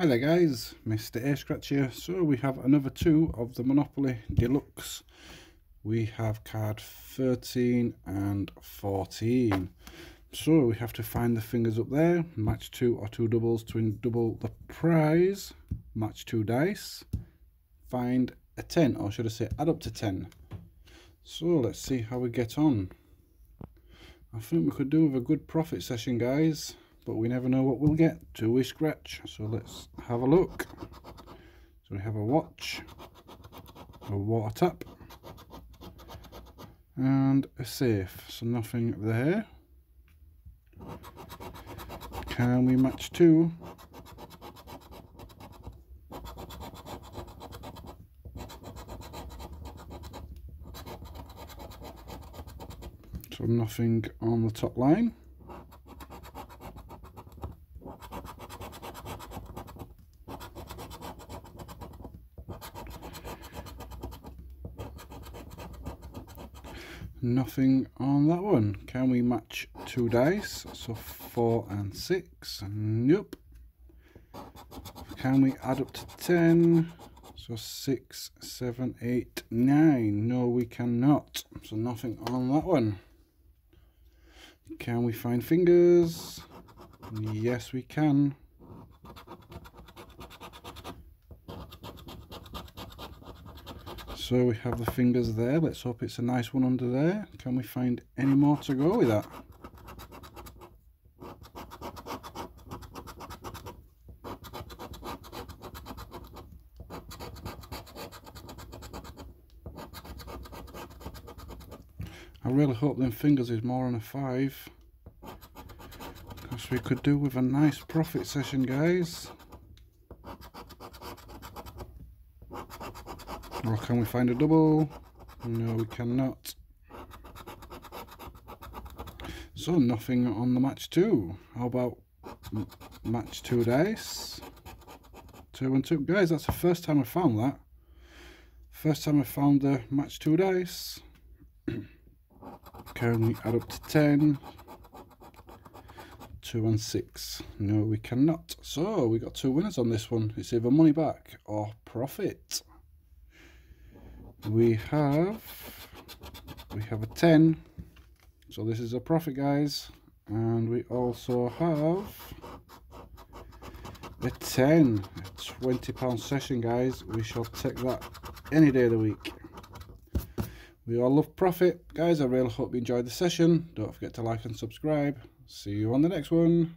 Hi there guys, Mr. A Scratch here. So we have another two of the Monopoly Deluxe. We have card 13 and 14. So we have to find the fingers up there, match two or two doubles to double the prize, match two dice, find a 10 or should I say add up to 10. So let's see how we get on. I think we could do with a good profit session guys but we never know what we'll get till we scratch. So let's have a look. So we have a watch a water tap and a safe. So nothing there. Can we match two? So nothing on the top line nothing on that one. Can we match two dice? So four and six. Nope. Can we add up to ten? So six seven eight nine. No we cannot. So nothing on that one. Can we find fingers? Yes we can So we have the fingers there. Let's hope it's a nice one under there. Can we find any more to go with that? I really hope them fingers is more than a five. Because we could do with a nice profit session, guys. Or can we find a double? No, we cannot. So nothing on the match two. How about match two dice? Two and two. Guys, that's the first time I found that. First time I found the match two dice. we add up to ten? Two and six. No, we cannot. So we got two winners on this one. It's either money back or profit we have we have a 10 so this is a profit guys. And we also have a 10 a 20 pound session guys. We shall take that any day of the week. We all love profit guys. I really hope you enjoyed the session. Don't forget to like and subscribe. See you on the next one